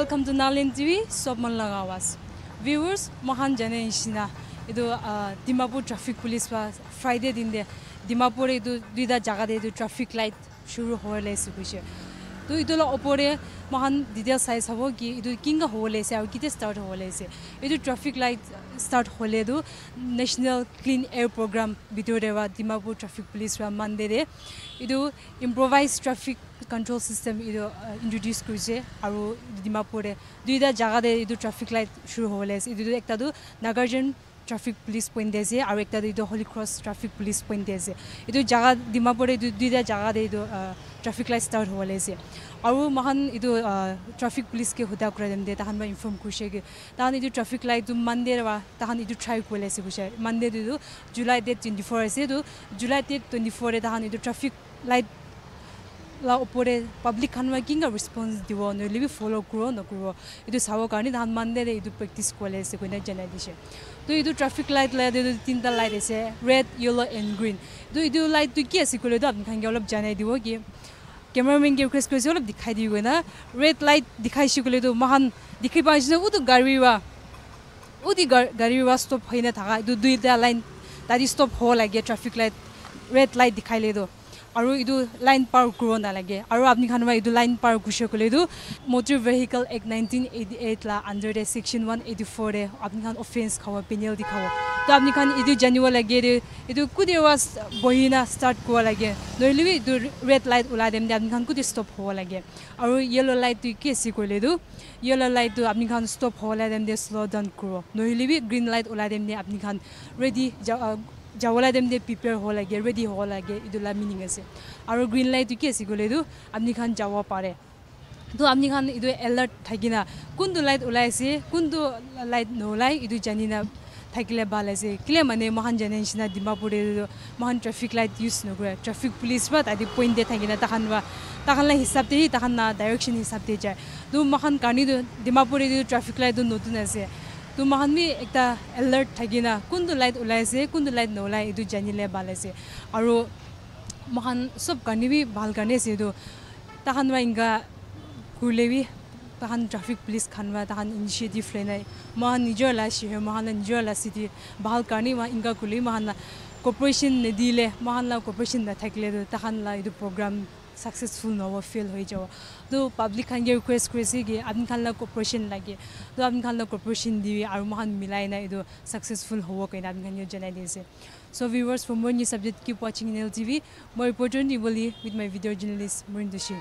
welcome to Nalin TV Sobman Langawas. Viewers, Mohan Jane Ishina, Ido uh, Dimapur Traffic Police was Friday in the Dimapur Dida Jagade, the traffic light, Shuru Horle Sukusha. তো এইটোৰ ওপৰে মহান detail চাই চাব কি এইটো কিংগা হ'ব লাগিছে আৰু কেতিয়া ষ্টাৰ্ট হ'ব লাগিছে এইটো ট্ৰাফিক লাইট ষ্টাৰ্ট হ'লেতো নেশ্যনেল ক্লিন এয়াৰ প্ৰগ্ৰাম ভিতৰতে বা ডিমাপুৰ ট্ৰাফিক পুলিচ বা মানডেৰে এইটো ইম্প্ৰভাইজ ট্ৰাফিক কণ্ট্ৰল ছিষ্টেম এইটো ইণ্ট্ৰডিউচ কৰিছে আৰু ডিমাপুৰে দুইটা জাগাতে এইটো ট্ৰাফিক লাইট শুৰু হ'ব লাগিছে এইটো একটাটো নাগাৰ্জুন ট্রাফিক পুলিশ পয়েন্ট আছে আর একটা এইটো holy cross traffic police point আছে এইটো জায়গা ডিমাপুরে দুইটা জায়গাতে এইটো ট্রাফিক লাইট স্টার্ট হব লাগিছে আৰু মহান এইটো ট্ৰাফিক পুলিচকে সোধা কৰা দিম দে তাহান বা ইনফৰ্ম কৰিছে কি তাহান এইটো ট্ৰাফিক লাইটটো মানডে বা তাহান এইটো ট্ৰাই কৰি লাগিছে কৈছে মানডে এইটো জুলাই ডেট টুৱেণ্টি ফ'ৰ আছে এইটো জুলাই ডেট টুৱেণ্টি ফ'ৰে তাহান এইটো ট্ৰাফিক লাইট ওপৰে পাব্লিক খান কিংগা ৰেছপন্স দিব নহ'লে ফ'ল' কৰিব নকৰিব এইটো চাবৰ কাৰণে তাহান মানডে এইটো প্ৰেক্টিচ কৰি আছে কোনে জনাই দিছে তো এইটো ট্ৰাফিক লাইট লাইট এইটো তিনিটা লাইট আছে ৰেড য়েল্ল' এণ্ড গ্ৰীণ তো এইটো লাইটটো কি আছে ক'লেতো আপোনালোকে অলপ জনাই দিব কি কেমেৰামেনকে ৰিকুৱেষ্ট কৰিছে অলপ দেখাই দিবগৈ না ৰেড লাইট দেখাইছে ক'লেতো মহান দেখি পাইছে উটো গাড়ী বা উদি গাড়ী বা ষ্টপ হৈ নাথাকা এইটো দুইটা লাইন তাদি ষ্টপ হ'ব লাগে ট্ৰাফিক লাইট ৰেড লাইট দেখাইলেতো আৰু এইটো লাইন পাৰ কৰিব নালাগে আৰু আপুনি খানবা এইটো লাইন পাৰ কৰিছে ক'লে এইটো motor vehicle act nineteen eighty eight লা under section one eighty four আপুনি খান অফেন্স খাব পেনেল্টি খাব তো আপুনি খান এইটো জানিব লাগে এইটো কোটি আৱাজ বহি না ষ্টাৰ্ট কৰিব লাগে নহ'লে এইটো ৰেড লাইট ওলাই দিম দে আপুনি খান কোটি ষ্টপ হ'ব লাগে আৰু য়েল্ল' লাইটটো কি আছে ক'লে এইটো য়েল্ল' লাইটটো আপুনি খান ষ্টপ হ'ব লাগে দিম দে শ্ল' ডাউন কৰিব নহ'লে গ্ৰীণ লাইট ওলাই দিম দে আপুনি খান ৰেডি যাবলৈ দিম দে প্ৰিপেয়াৰ হ'ব লাগে ৰেডি হ'ব লাগে এইটো লা মিনিং আছে আৰু গ্ৰীণ লাইটটো কি আছে ক'লে এইটো আপুনি খান যাব পাৰে তো আপুনি খান এইটো এলাৰ্ট থাকি না কোনটো লাইট ওলাই আছে কোনটো লাইট নোলাই এইটো জানি না থাকিলে ভাল আছে কেলে মানে মহান জানে নিচিনা ডিমাপুৰে মহান ট্ৰেফিক লাইট ইউজ নকৰে ট্ৰেফিক পুলিচ বা তাতে পইণ্টে থাকি না তাহান বা তাহানলাই হিচাপতে তাহান না ডাইৰেকশ্যন হিচাপতে যায় তো মহান কাৰণেতো ডিমাপুৰে ট্ৰেফিক লাইটটো নতুন আছে তো মহান বি একটা এলাৰ্ট থাকি না কোনটো লাইট ওলাইছে কোনটো লাইট নোলাই এইটো জানিলে ভাল আছে আৰু মহান চব কাৰণে বি ভাল কাৰণে আছে এইটো তাহান বা ইংকা ঘূৰিলে বি তাহান ট্ৰাফিক পুলিচ খান বা তাহান ইনিচিয়েটিভ লৈ নাই মহান নিজৰ লা চিহে মহান নিজৰ লা চিটি ভাল কাৰণে মা ইংকা ঘূৰি মহান কৰ্পৰেশ্যন নিদিলে মহান লা কৰ্পৰেশ্যন নাথাকিলে তাহান লা এইটো প্ৰগ্ৰাম সাকসেসফুল নহব ফেল হৈ যাব তো পাব্লিক খানকে ৰিকুৱেষ্ট কৰিছে কি আপুনি খানলৈ কৰ্পৰেশ্যন লাগে তো আপুনি খানলৈ কৰ্পৰেশ্যন দিবি আৰু মহান মিলাই নাই এইটো সাকসেসফুল হ'ব কাৰণে আপুনি খানে জনাই দিছে চ' ভিউৱাৰ্ছ ফৰ মোৰ নিউ ছাবজেক্ট কিপ ৱাচিং ইন এল টিভি মই ৰিপৰ্টাৰ নিবলি উইথ মাই ভিডিঅ' জাৰ্নেলিষ্ট দোষী